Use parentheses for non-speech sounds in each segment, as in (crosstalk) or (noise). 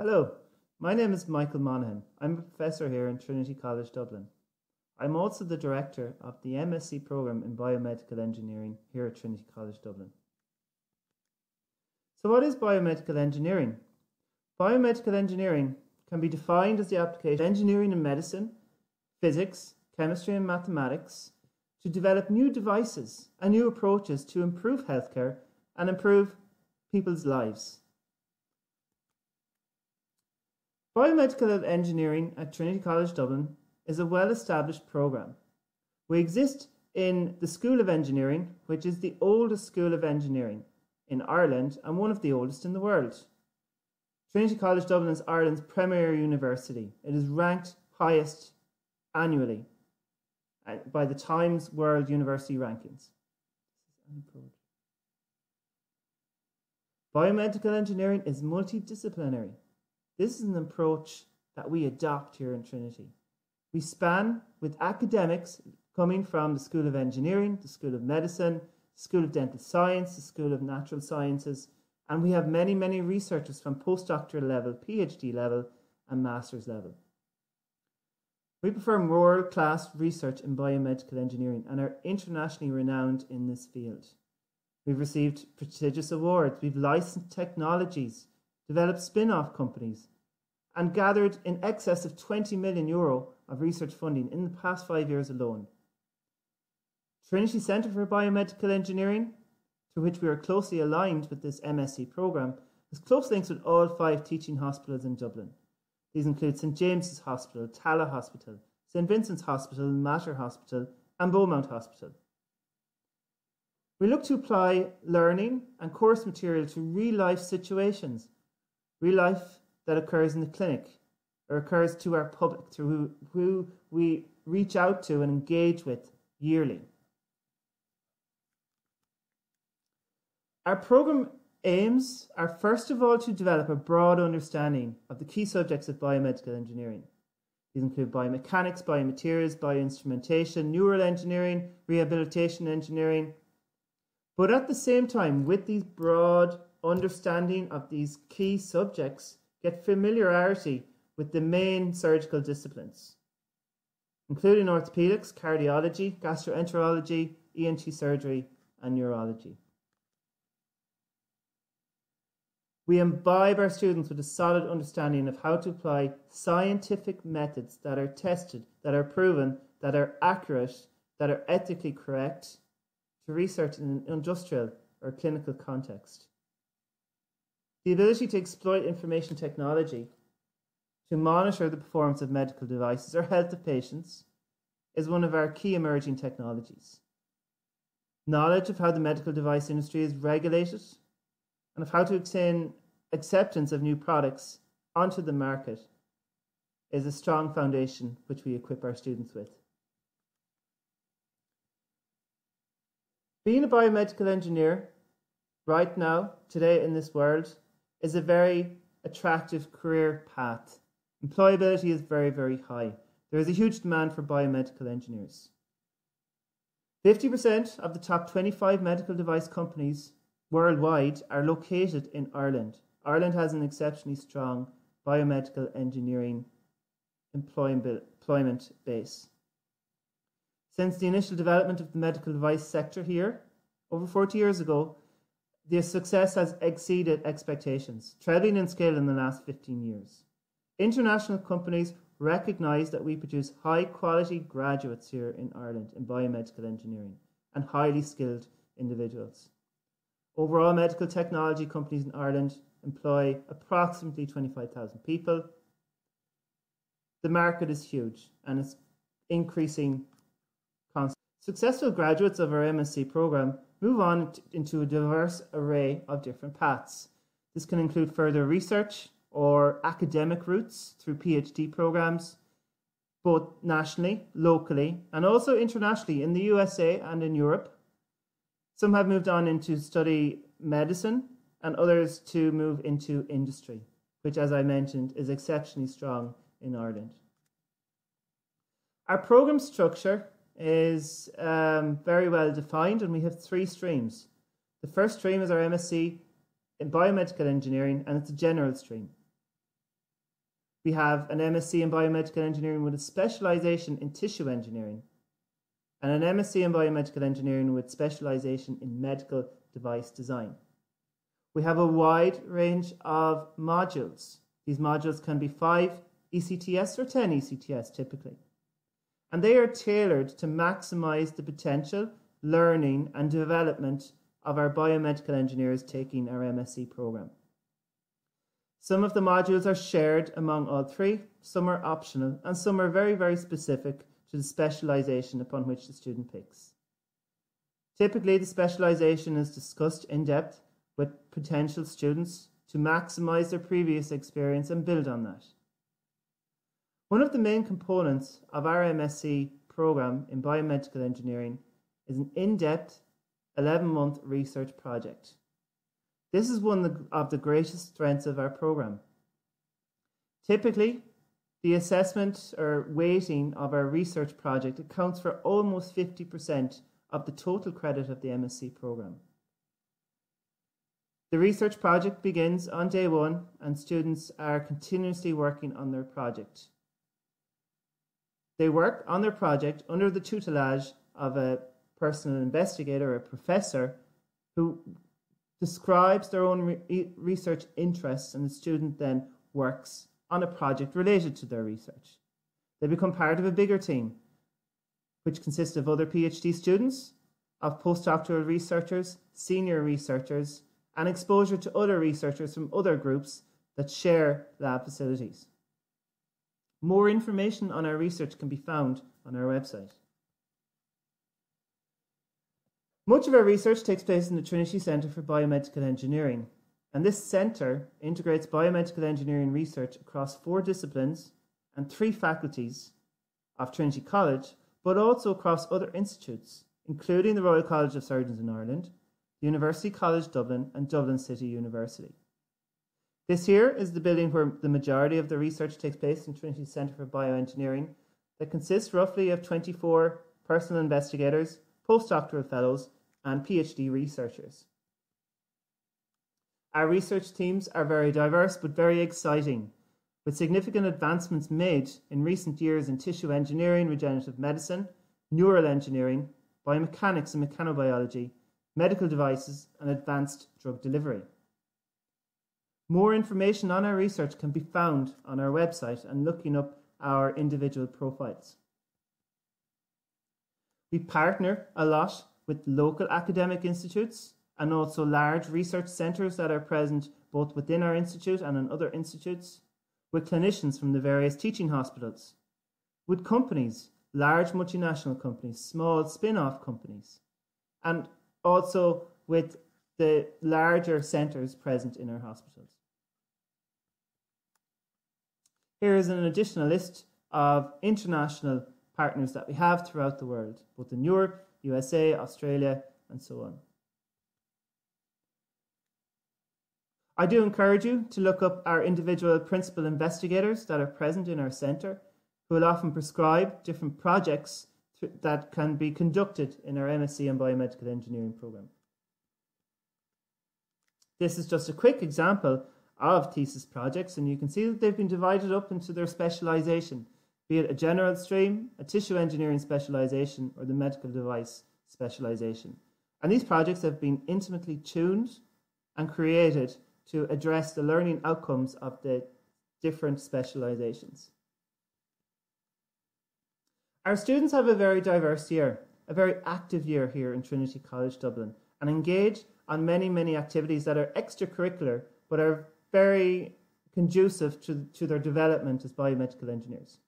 Hello, my name is Michael Monaghan. I'm a professor here in Trinity College Dublin. I'm also the director of the MSc programme in Biomedical Engineering here at Trinity College Dublin. So, what is biomedical engineering? Biomedical engineering can be defined as the application of engineering in medicine, physics, chemistry, and mathematics to develop new devices and new approaches to improve healthcare and improve people's lives. Biomedical engineering at Trinity College Dublin is a well established programme. We exist in the School of Engineering, which is the oldest school of engineering in Ireland and one of the oldest in the world. Trinity College Dublin is Ireland's premier university. It is ranked highest annually uh, by the Times World University Rankings. Biomedical engineering is multidisciplinary. This is an approach that we adopt here in Trinity. We span with academics coming from the School of Engineering, the School of Medicine, the School of Dental Science, the School of Natural Sciences, and we have many, many researchers from postdoctoral level, PhD level, and master's level. We perform world class research in biomedical engineering and are internationally renowned in this field. We've received prestigious awards, we've licensed technologies, developed spin off companies, and gathered in excess of 20 million euro of research funding in the past five years alone. Trinity Centre for Biomedical Engineering, to which we are closely aligned with this MSc programme, has close links with all five teaching hospitals in Dublin. These include St James's Hospital, Tallaght Hospital, St Vincent's Hospital, Mater Hospital, and Beaumont Hospital. We look to apply learning and course material to real life situations, real life that occurs in the clinic or occurs to our public, to who, who we reach out to and engage with yearly. Our programme aims are first of all to develop a broad understanding of the key subjects of biomedical engineering. These include biomechanics, biomaterials, bioinstrumentation, neural engineering, rehabilitation engineering. But at the same time, with these broad understanding of these key subjects, get familiarity with the main surgical disciplines, including orthopedics, cardiology, gastroenterology, ENT surgery, and neurology. We imbibe our students with a solid understanding of how to apply scientific methods that are tested, that are proven, that are accurate, that are ethically correct to research in an industrial or clinical context. The ability to exploit information technology to monitor the performance of medical devices or health of patients is one of our key emerging technologies. Knowledge of how the medical device industry is regulated and of how to obtain acceptance of new products onto the market is a strong foundation which we equip our students with. Being a biomedical engineer right now, today in this world, is a very attractive career path. Employability is very, very high. There is a huge demand for biomedical engineers. 50% of the top 25 medical device companies worldwide are located in Ireland. Ireland has an exceptionally strong biomedical engineering employment base. Since the initial development of the medical device sector here, over 40 years ago, the success has exceeded expectations, trebling in scale in the last 15 years. International companies recognise that we produce high quality graduates here in Ireland in biomedical engineering and highly skilled individuals. Overall, medical technology companies in Ireland employ approximately 25,000 people. The market is huge and it's increasing constantly. Successful graduates of our MSc program move on into a diverse array of different paths. This can include further research or academic routes through PhD programs, both nationally, locally, and also internationally in the USA and in Europe. Some have moved on into study medicine and others to move into industry, which, as I mentioned, is exceptionally strong in Ireland. Our programme structure is um, very well defined, and we have three streams. The first stream is our MSc in biomedical engineering, and it's a general stream. We have an MSc in biomedical engineering with a specialization in tissue engineering, and an MSc in biomedical engineering with specialization in medical device design. We have a wide range of modules. These modules can be five ECTS or 10 ECTS typically. And they are tailored to maximize the potential, learning, and development of our biomedical engineers taking our MSc program. Some of the modules are shared among all three, some are optional, and some are very, very specific to the specialization upon which the student picks. Typically, the specialization is discussed in depth with potential students to maximize their previous experience and build on that. One of the main components of our MSc program in biomedical engineering is an in depth 11 month research project. This is one of the greatest strengths of our program. Typically, the assessment or weighting of our research project accounts for almost 50% of the total credit of the MSc program. The research project begins on day one, and students are continuously working on their project. They work on their project under the tutelage of a personal investigator, a professor, who describes their own re- research interests, and the student then works on a project related to their research. They become part of a bigger team, which consists of other PhD students, of postdoctoral researchers, senior researchers, and exposure to other researchers from other groups that share lab facilities. More information on our research can be found on our website. Much of our research takes place in the Trinity Centre for Biomedical Engineering, and this centre integrates biomedical engineering research across four disciplines and three faculties of Trinity College, but also across other institutes, including the Royal College of Surgeons in Ireland, University College Dublin, and Dublin City University. This here is the building where the majority of the research takes place in Trinity Centre for Bioengineering, that consists roughly of 24 personal investigators, postdoctoral fellows, and PhD researchers. Our research teams are very diverse but very exciting, with significant advancements made in recent years in tissue engineering, regenerative medicine, neural engineering, biomechanics and mechanobiology, medical devices, and advanced drug delivery. More information on our research can be found on our website and looking up our individual profiles. We partner a lot with local academic institutes and also large research centres that are present both within our institute and in other institutes, with clinicians from the various teaching hospitals, with companies, large multinational companies, small spin off companies, and also with the larger centres present in our hospitals. Here is an additional list of international partners that we have throughout the world, both in Europe, USA, Australia, and so on. I do encourage you to look up our individual principal investigators that are present in our centre, who will often prescribe different projects that can be conducted in our MSc and Biomedical Engineering programme. This is just a quick example of thesis projects, and you can see that they've been divided up into their specialisation be it a general stream, a tissue engineering specialization, or the medical device specialization. And these projects have been intimately tuned and created to address the learning outcomes of the different specializations. Our students have a very diverse year, a very active year here in Trinity College Dublin, and engage on many, many activities that are extracurricular but are very conducive to, to their development as biomedical engineers.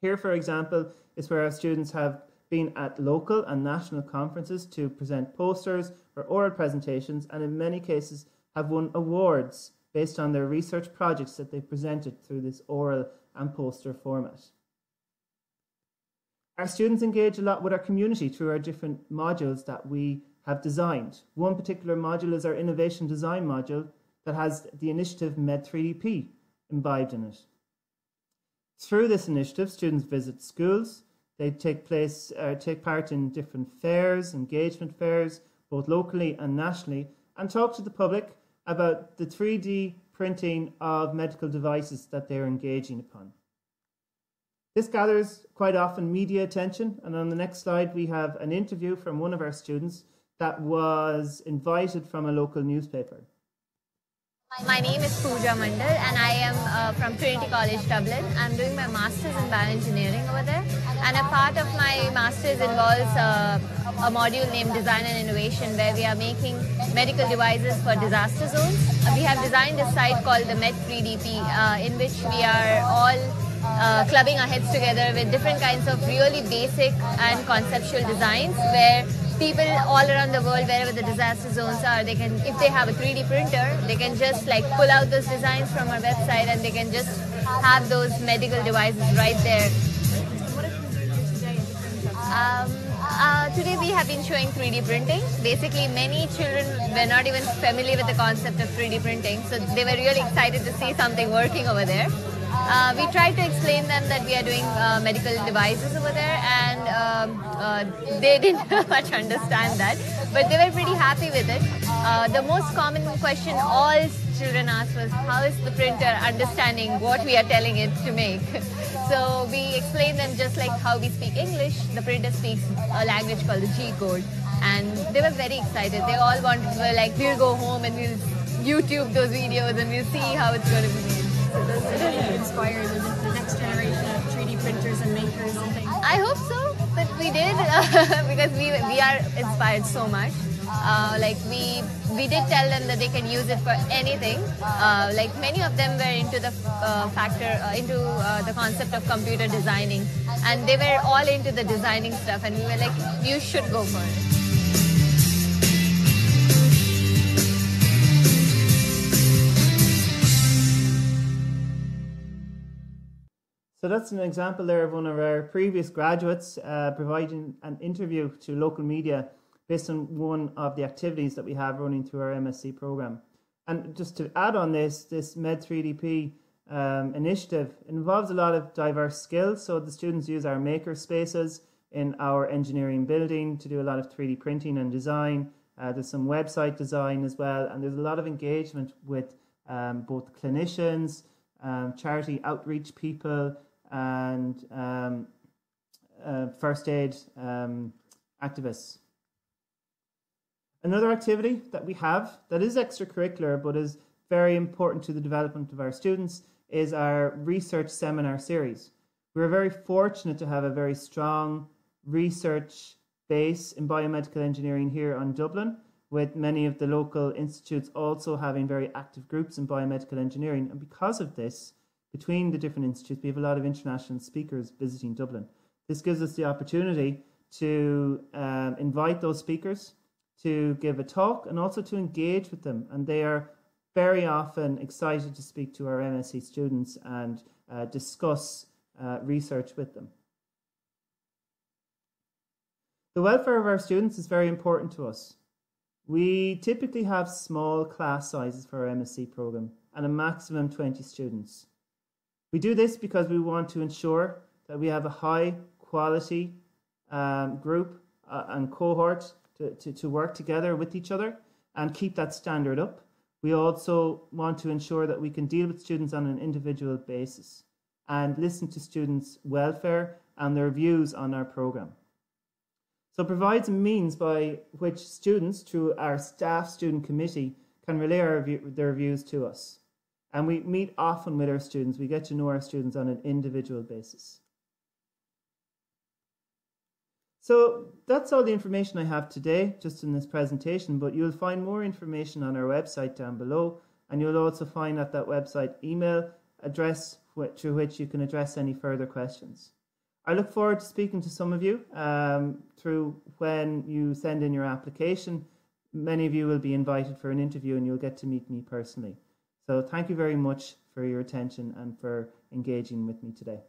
Here, for example, is where our students have been at local and national conferences to present posters or oral presentations, and in many cases have won awards based on their research projects that they presented through this oral and poster format. Our students engage a lot with our community through our different modules that we have designed. One particular module is our innovation design module that has the initiative Med3DP imbibed in it. Through this initiative, students visit schools. They take place, uh, take part in different fairs, engagement fairs, both locally and nationally, and talk to the public about the 3D printing of medical devices that they're engaging upon. This gathers quite often media attention, and on the next slide, we have an interview from one of our students that was invited from a local newspaper. My name is Pooja Mandal and I am uh, from Trinity College Dublin. I'm doing my Masters in Bioengineering over there and a part of my Masters involves uh, a module named Design and Innovation where we are making medical devices for disaster zones. We have designed a site called the Med3DP uh, in which we are all uh, clubbing our heads together with different kinds of really basic and conceptual designs where people all around the world, wherever the disaster zones are, they can, if they have a 3D printer, they can just like pull out those designs from our website and they can just have those medical devices right there. Um, uh, today we have been showing 3D printing. Basically, many children were not even familiar with the concept of 3D printing, so they were really excited to see something working over there. Uh, we tried to explain them that we are doing uh, medical devices over there, and um, uh, they (laughs) didn't (laughs) much understand that, but they were pretty happy with it. Uh, the most common question all children asked was, "How is the printer understanding what we are telling it to make?" (laughs) so we explained them just like how we speak English. The printer speaks a language called the G code, and they were very excited. They all wanted, were like, "We'll go home and we'll YouTube those videos and we'll see how it's going to be." Inspire the, the next generation of 3D printers and makers and things? I hope so that we did (laughs) because we we are inspired so much. Uh, like we we did tell them that they can use it for anything. Uh, like many of them were into the uh, factor uh, into uh, the concept of computer designing, and they were all into the designing stuff. And we were like, you should go for it. So that's an example there of one of our previous graduates uh, providing an interview to local media based on one of the activities that we have running through our MSc program. And just to add on this, this Med3DP um, initiative involves a lot of diverse skills. So the students use our maker spaces in our engineering building to do a lot of 3D printing and design. Uh, there's some website design as well, and there's a lot of engagement with um, both clinicians, um, charity outreach people, and um, uh, first aid um, activists. Another activity that we have that is extracurricular but is very important to the development of our students is our research seminar series. We're very fortunate to have a very strong research base in biomedical engineering here on Dublin, with many of the local institutes also having very active groups in biomedical engineering. And because of this, between the different institutes, we have a lot of international speakers visiting Dublin. This gives us the opportunity to um, invite those speakers to give a talk and also to engage with them. And they are very often excited to speak to our MSc students and uh, discuss uh, research with them. The welfare of our students is very important to us. We typically have small class sizes for our MSc program and a maximum 20 students. We do this because we want to ensure that we have a high quality um, group uh, and cohort to, to, to work together with each other and keep that standard up. We also want to ensure that we can deal with students on an individual basis and listen to students' welfare and their views on our program. So it provides a means by which students, through our staff student committee, can relay view, their views to us. And we meet often with our students. We get to know our students on an individual basis. So that's all the information I have today, just in this presentation, but you'll find more information on our website down below, and you'll also find at that website email address through which you can address any further questions. I look forward to speaking to some of you um, through when you send in your application. Many of you will be invited for an interview and you'll get to meet me personally. So thank you very much for your attention and for engaging with me today.